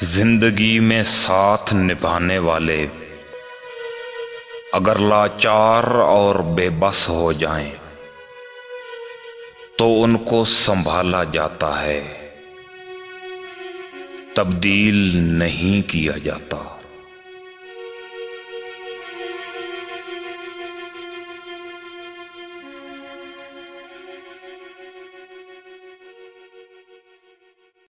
ज़िंदगी में साथ निभाने वाले अगर लाचार और बेबस हो जाएँ, तो उनको संभाला जाता है। तब्दील नहीं किया जाता।